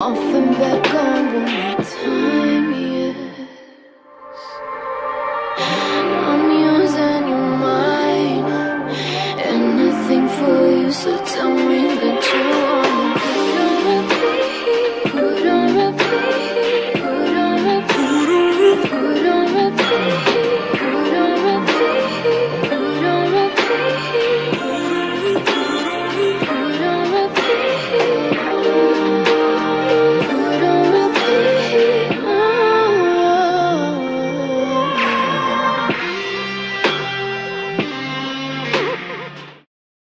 Often better